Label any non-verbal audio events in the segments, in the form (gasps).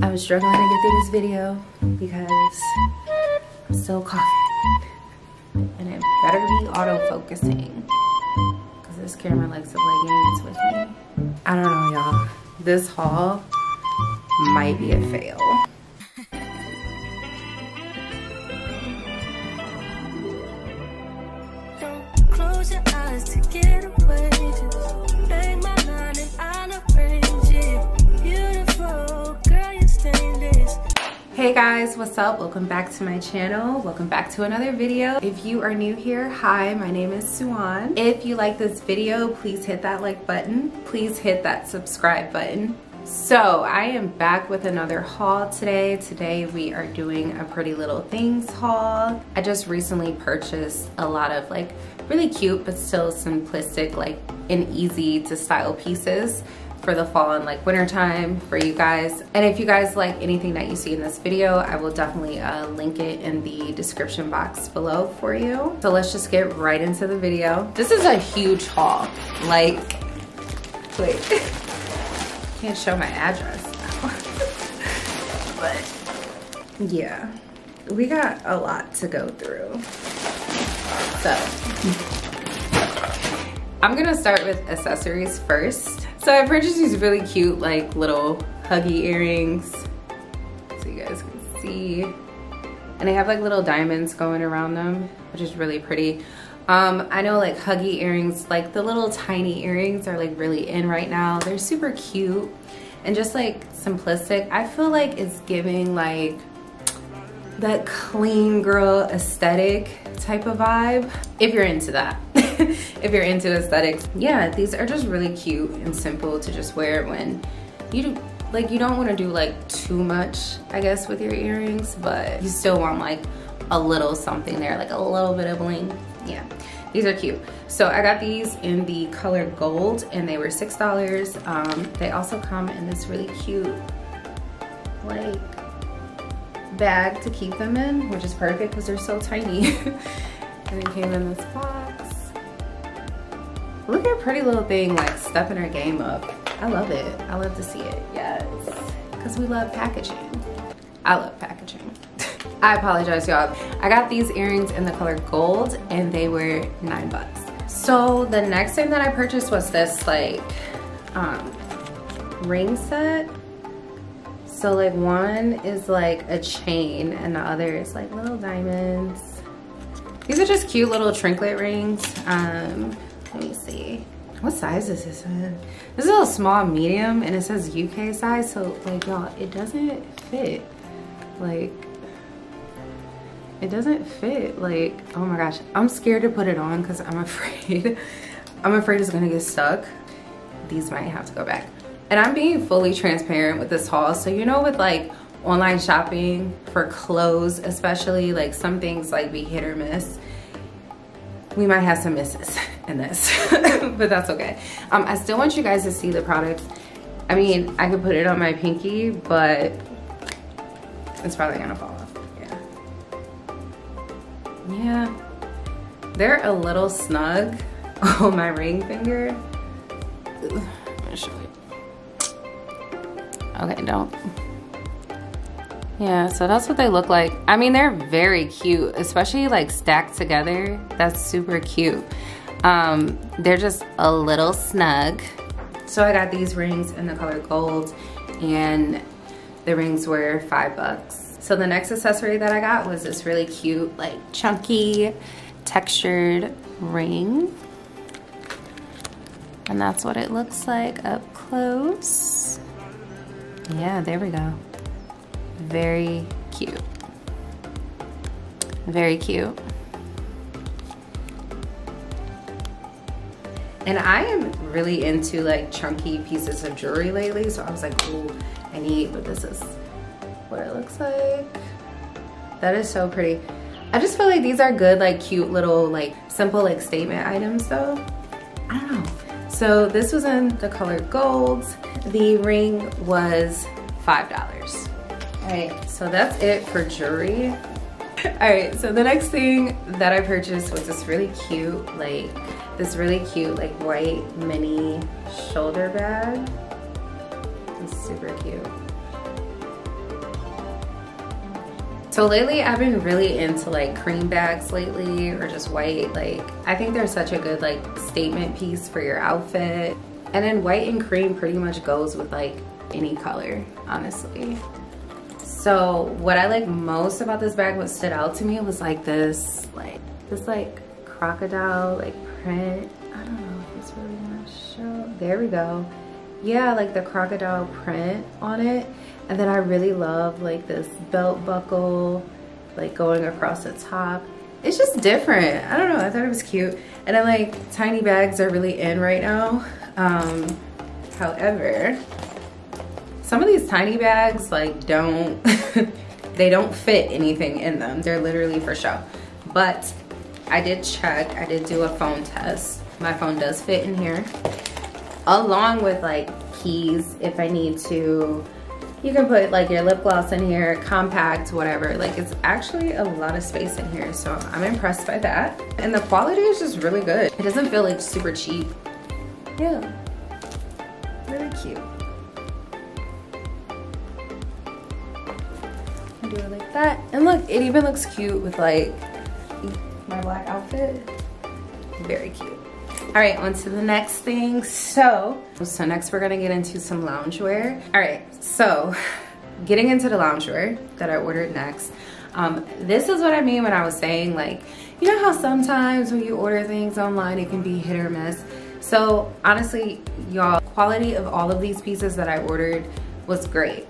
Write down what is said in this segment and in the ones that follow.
I was struggling to get through this video because I'm still coughing. And it better be auto-focusing because this camera likes to play games with me. I don't know, y'all. This haul might be a fail. Hey guys, what's up? Welcome back to my channel. Welcome back to another video. If you are new here, hi, my name is Suane. If you like this video, please hit that like button. Please hit that subscribe button. So I am back with another haul today. Today we are doing a Pretty Little Things haul. I just recently purchased a lot of like really cute but still simplistic like and easy to style pieces for the fall and like winter time for you guys. And if you guys like anything that you see in this video, I will definitely uh, link it in the description box below for you. So let's just get right into the video. This is a huge haul. Like, wait, (laughs) can't show my address (laughs) but yeah, we got a lot to go through. So I'm gonna start with accessories first. So I purchased these really cute like little huggie earrings so you guys can see. And they have like little diamonds going around them, which is really pretty. Um, I know like huggie earrings, like the little tiny earrings are like really in right now. They're super cute and just like simplistic. I feel like it's giving like that clean girl aesthetic type of vibe if you're into that (laughs) if you're into aesthetics yeah these are just really cute and simple to just wear when you do like you don't want to do like too much i guess with your earrings but you still want like a little something there like a little bit of bling yeah these are cute so i got these in the color gold and they were six dollars um, they also come in this really cute like bag to keep them in, which is perfect because they're so tiny. (laughs) and it came in this box. Look at pretty little thing like stepping her game up. I love it. I love to see it. Yes. Because we love packaging. I love packaging. (laughs) I apologize, y'all. I got these earrings in the color gold and they were nine bucks. So the next thing that I purchased was this like um, ring set so like one is like a chain and the other is like little diamonds. These are just cute little trinket rings. Um, let me see. What size is this in? This is a small medium and it says UK size. So like y'all, it doesn't fit. Like, it doesn't fit. Like, oh my gosh. I'm scared to put it on because I'm (laughs) afraid. I'm afraid it's gonna get stuck. These might have to go back. And I'm being fully transparent with this haul. So you know with like online shopping for clothes, especially like some things like be hit or miss. We might have some misses in this, (laughs) but that's okay. Um, I still want you guys to see the product. I mean, I could put it on my pinky, but it's probably gonna fall off, yeah. Yeah, they're a little snug (laughs) on my ring finger. I'm gonna show you. Okay, don't. Yeah, so that's what they look like. I mean, they're very cute, especially like stacked together. That's super cute. Um, they're just a little snug. So I got these rings in the color gold and the rings were five bucks. So the next accessory that I got was this really cute, like chunky, textured ring. And that's what it looks like up close. Yeah, there we go. Very cute. Very cute. And I am really into like chunky pieces of jewelry lately. So I was like, ooh, I need, but this is what it looks like. That is so pretty. I just feel like these are good, like cute little, like simple, like statement items though. I don't know. So this was in the color gold. The ring was $5. All right, so that's it for jewelry. (laughs) All right, so the next thing that I purchased was this really cute, like, this really cute, like, white mini shoulder bag. It's super cute. So lately I've been really into like cream bags lately or just white. Like I think they're such a good like statement piece for your outfit. And then white and cream pretty much goes with like any color, honestly. So what I like most about this bag, what stood out to me was like this, like this like crocodile like print. I don't know if it's really gonna show. There we go. Yeah, like the crocodile print on it. And then I really love like this belt buckle, like going across the top. It's just different. I don't know, I thought it was cute. And then like tiny bags are really in right now. Um, however, some of these tiny bags like don't, (laughs) they don't fit anything in them. They're literally for show. But I did check, I did do a phone test. My phone does fit in here. Along with like keys if I need to. You can put like your lip gloss in here, compact, whatever. Like it's actually a lot of space in here. So I'm impressed by that. And the quality is just really good. It doesn't feel like super cheap. Yeah, really cute. Do it like that. And look, it even looks cute with like my black outfit. Very cute. All right, on to the next thing. So, so next we're gonna get into some loungewear. All right, so getting into the loungewear that I ordered next. Um, this is what I mean when I was saying like, you know how sometimes when you order things online, it can be hit or miss. So honestly, y'all, quality of all of these pieces that I ordered was great.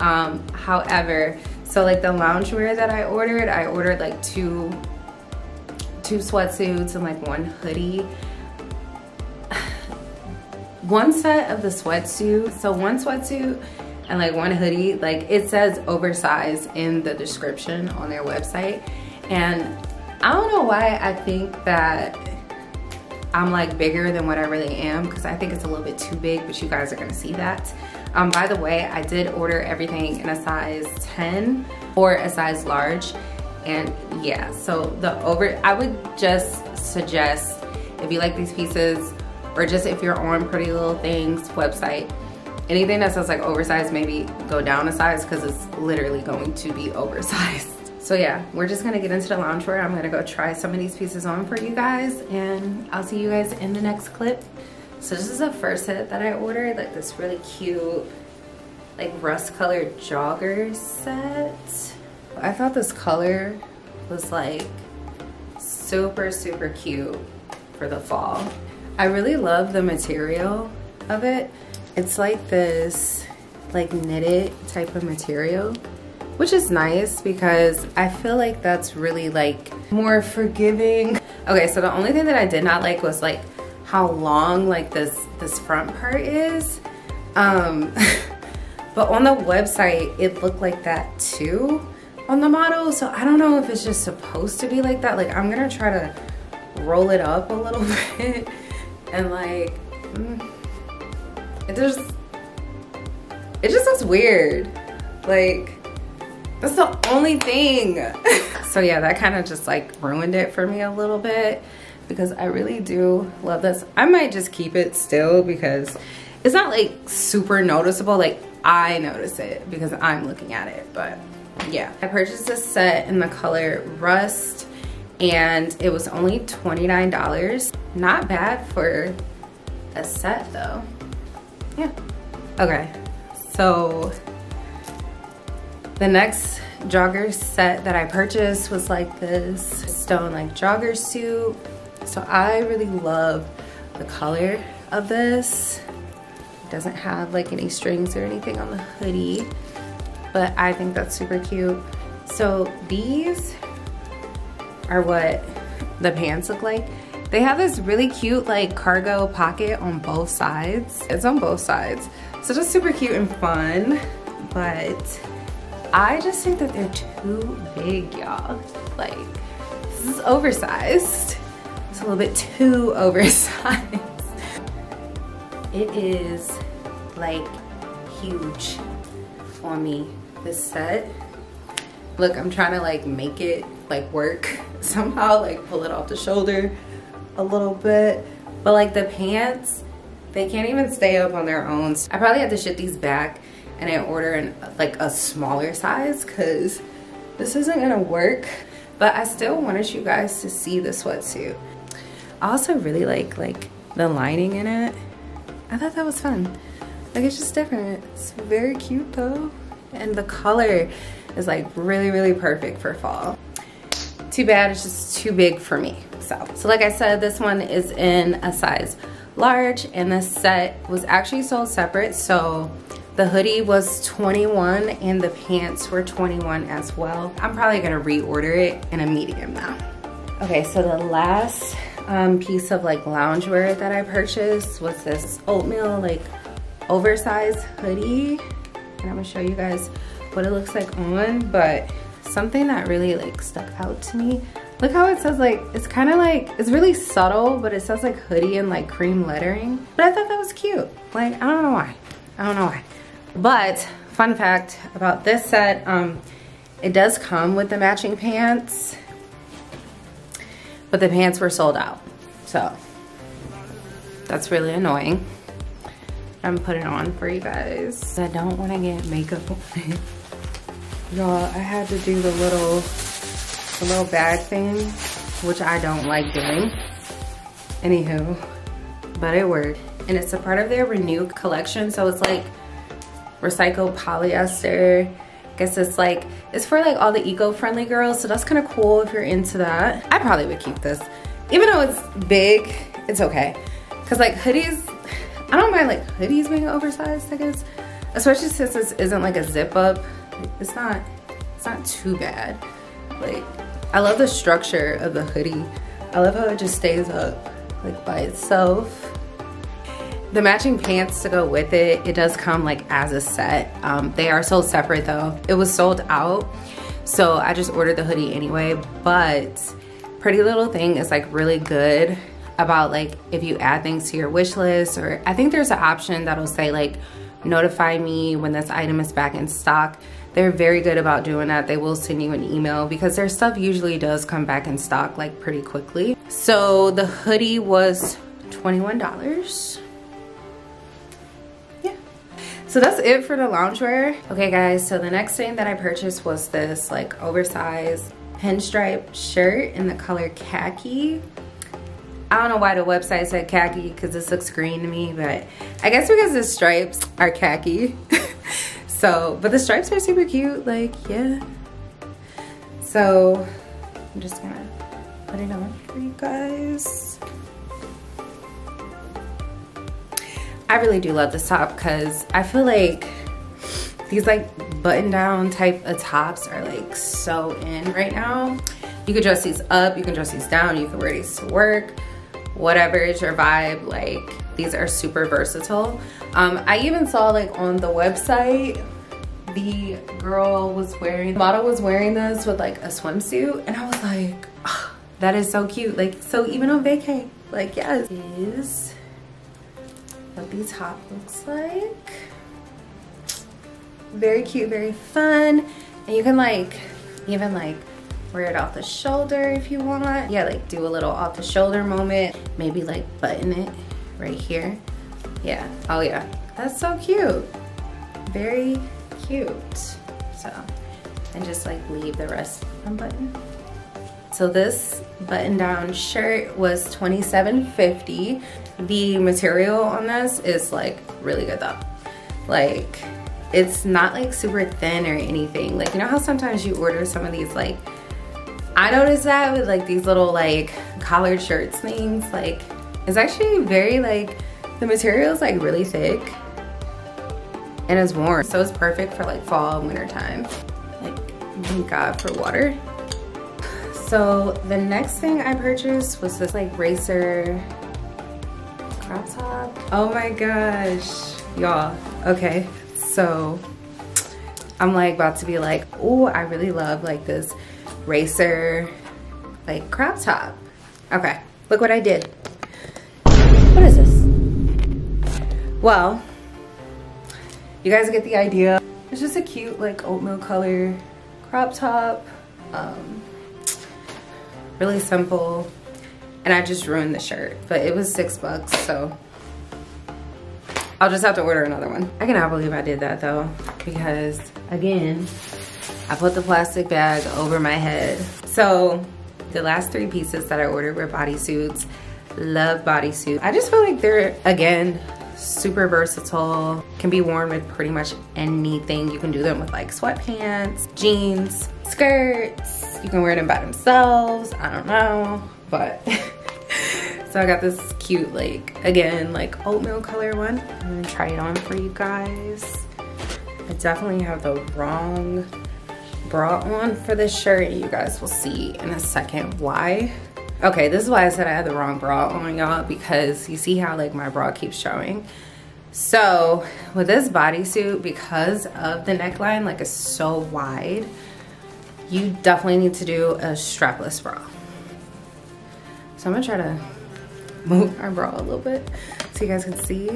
Um, however, so like the loungewear that I ordered, I ordered like two, two sweatsuits and like one hoodie. (sighs) one set of the sweatsuit, so one sweatsuit and like one hoodie, like it says oversized in the description on their website. And I don't know why I think that I'm like bigger than what I really am because I think it's a little bit too big, but you guys are gonna see that. Um, by the way, I did order everything in a size 10 or a size large. And yeah, so the over, I would just suggest if you like these pieces or just if you're on Pretty Little Things website, anything that says like oversized, maybe go down a size because it's literally going to be (laughs) oversized. So yeah, we're just gonna get into the loungewear. I'm gonna go try some of these pieces on for you guys and I'll see you guys in the next clip. So this is the first set that I ordered, like this really cute, like rust colored jogger set. I thought this color was like super, super cute for the fall. I really love the material of it. It's like this like knitted type of material which is nice because I feel like that's really like more forgiving. (laughs) Okay, so the only thing that I did not like was like how long like this this front part is. Um, (laughs) but on the website, it looked like that too on the model. So I don't know if it's just supposed to be like that. Like I'm gonna try to roll it up a little (laughs) bit and like, mm, it just, it just looks weird. Like, that's the only thing. (laughs) so yeah, that kind of just like ruined it for me a little bit because I really do love this. I might just keep it still because it's not like super noticeable. Like I notice it because I'm looking at it, but yeah. I purchased this set in the color Rust and it was only $29. Not bad for a set though. Yeah. Okay, so the next jogger set that I purchased was like this stone like jogger suit. So I really love the color of this. It doesn't have like any strings or anything on the hoodie, but I think that's super cute. So these are what the pants look like. They have this really cute like cargo pocket on both sides. It's on both sides. So just super cute and fun, but I just think that they're too big, y'all. Like, this is oversized. A little bit too (laughs) oversized. It is like huge on me, this set. Look, I'm trying to like make it like work (laughs) somehow, like pull it off the shoulder a little bit. But like the pants, they can't even stay up on their own. I probably have to ship these back and I order in like a smaller size because this isn't gonna work, but I still wanted you guys to see the sweatsuit. I also really like like the lining in it. I thought that was fun. Like it's just different. It's very cute though. And the color is like really, really perfect for fall. Too bad it's just too big for me. So, so like I said, this one is in a size large and this set was actually sold separate. So the hoodie was 21 and the pants were 21 as well. I'm probably gonna reorder it in a medium now. Okay, so the last um, piece of like loungewear that I purchased was this oatmeal like oversized hoodie. And I'm gonna show you guys what it looks like on, but something that really like stuck out to me. Look how it says like, it's kind of like, it's really subtle, but it says like hoodie and like cream lettering. But I thought that was cute. Like, I don't know why. I don't know why. But fun fact about this set, um, it does come with the matching pants, but the pants were sold out. So that's really annoying. I'm putting it on for you guys. I don't want to get makeup on it. Y'all, I had to do the little, the little bag thing, which I don't like doing. Anywho, but it worked. And it's a part of their Renew collection, so it's like recycled polyester. Guess it's like, it's for like all the eco-friendly girls, so that's kind of cool if you're into that. I probably would keep this. Even though it's big, it's okay. Cause like hoodies, I don't mind like hoodies being oversized, I guess. Especially since this isn't like a zip up. It's not, it's not too bad. Like, I love the structure of the hoodie. I love how it just stays up like by itself. The matching pants to go with it, it does come like as a set. Um, they are sold separate though. It was sold out, so I just ordered the hoodie anyway, but Pretty Little Thing is like really good about like if you add things to your wish list or I think there's an option that'll say like notify me when this item is back in stock. They're very good about doing that. They will send you an email because their stuff usually does come back in stock like pretty quickly. So the hoodie was $21. So that's it for the loungewear. Okay guys, so the next thing that I purchased was this like oversized pinstripe shirt in the color khaki. I don't know why the website said khaki because this looks green to me, but I guess because the stripes are khaki. (laughs) so, but the stripes are super cute, like, yeah. So, I'm just gonna put it on for you guys. I really do love this top because I feel like these like button down type of tops are like so in right now. You can dress these up, you can dress these down, you can wear these to work, whatever is your vibe. Like these are super versatile. Um, I even saw like on the website, the girl was wearing, the model was wearing this with like a swimsuit and I was like, oh, that is so cute. Like, so even on vacay, like yes, what the top looks like. Very cute, very fun. And you can like, even like wear it off the shoulder if you want. Yeah, like do a little off the shoulder moment. Maybe like button it right here. Yeah, oh yeah, that's so cute. Very cute. So, and just like leave the rest unbuttoned. So this button down shirt was $27.50. The material on this is like really good though. Like it's not like super thin or anything. Like you know how sometimes you order some of these like, I noticed that with like these little like collared shirts things. Like it's actually very like, the material is like really thick and it's warm. So it's perfect for like fall and winter time. Like thank God for water. So the next thing I purchased was this like racer crop top. Oh my gosh, y'all. Okay, so I'm like about to be like, oh, I really love like this racer like crop top. Okay, look what I did. What is this? Well, you guys get the idea. It's just a cute like oatmeal color crop top. Um, really simple and I just ruined the shirt but it was six bucks so I'll just have to order another one I cannot believe I did that though because again I put the plastic bag over my head. So the last three pieces that I ordered were bodysuits. Love bodysuit. I just feel like they're, again, super versatile. Can be worn with pretty much anything. You can do them with like sweatpants, jeans, skirts. You can wear them by themselves. I don't know, but (laughs) so I got this cute like again like oatmeal color one. I'm gonna try it on for you guys. I definitely have the wrong bra on for this shirt. You guys will see in a second why. Okay, this is why I said I had the wrong bra on y'all because you see how like my bra keeps showing. So with this bodysuit, because of the neckline, like it's so wide, you definitely need to do a strapless bra. So I'm gonna try to move my bra a little bit so you guys can see.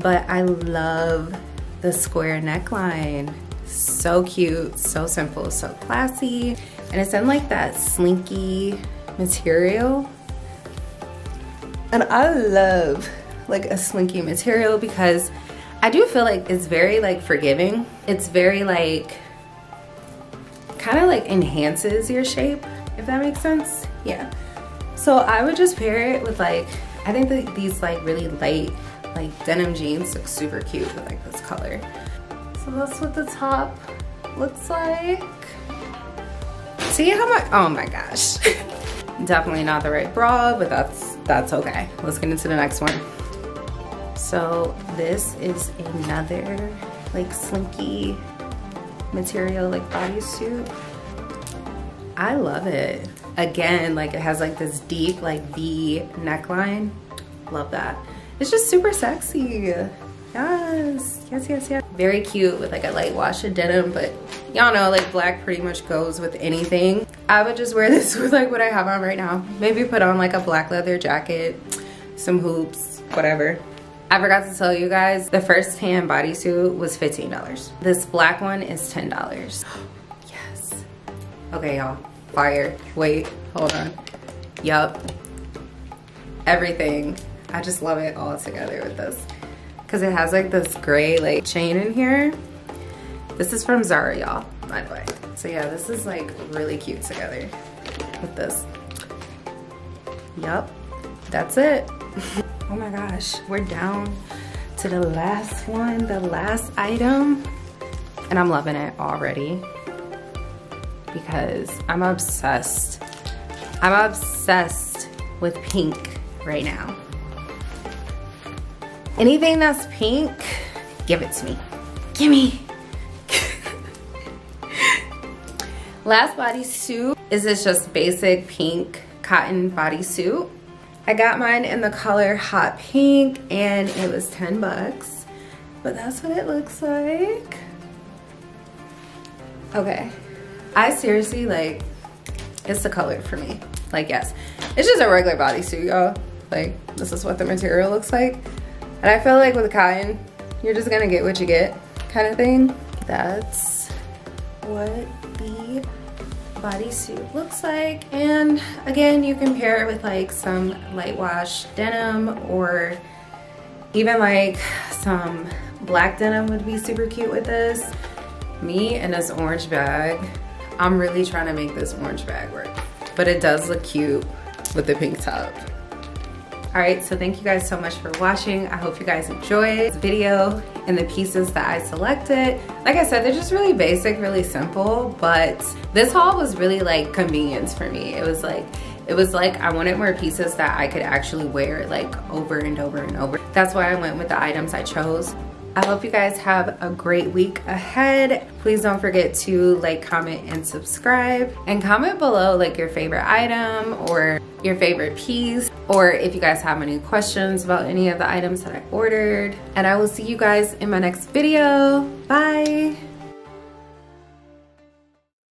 But I love the square neckline. So cute, so simple, so classy. And it's in like that slinky material. And I love like a slinky material because I do feel like it's very like forgiving. It's very like, kind of like enhances your shape, if that makes sense. Yeah. So I would just pair it with like, I think that these like really light like denim jeans look super cute with like this color. So that's what the top looks like. See how much, oh my gosh. (laughs) Definitely not the right bra, but that's, that's okay. Let's get into the next one. So this is another like slinky material, like bodysuit. I love it. Again, like it has like this deep like V neckline. Love that. It's just super sexy. Yes, yes, yes, yes. Very cute with like a light wash of denim, but y'all know like black pretty much goes with anything. I would just wear (laughs) this with like what I have on right now. Maybe put on like a black leather jacket, some hoops, whatever. I forgot to tell you guys, the first tan bodysuit was $15. This black one is $10. (gasps) yes. Okay, y'all, fire. Wait, hold on. Yup. Everything. I just love it all together with this because it has like this gray like chain in here. This is from Zara, y'all, by the way. So yeah, this is like really cute together with this. Yup, that's it. (laughs) oh my gosh, we're down to the last one, the last item. And I'm loving it already because I'm obsessed. I'm obsessed with pink right now. Anything that's pink, give it to me. Gimme. (laughs) Last bodysuit is this just basic pink cotton bodysuit. I got mine in the color hot pink and it was 10 bucks. But that's what it looks like. Okay. I seriously like, it's the color for me. Like yes, it's just a regular bodysuit y'all. Like this is what the material looks like. And I feel like with cotton, you're just gonna get what you get kind of thing. That's what the bodysuit looks like. And again, you can pair it with like some light wash denim or even like some black denim would be super cute with this. Me and this orange bag, I'm really trying to make this orange bag work. But it does look cute with the pink top. All right, so thank you guys so much for watching. I hope you guys enjoyed this video and the pieces that I selected. Like I said, they're just really basic, really simple, but this haul was really like convenience for me. It was like, it was like I wanted more pieces that I could actually wear like over and over and over. That's why I went with the items I chose. I hope you guys have a great week ahead. Please don't forget to like, comment, and subscribe. And comment below like your favorite item or your favorite piece or if you guys have any questions about any of the items that I ordered. And I will see you guys in my next video. Bye.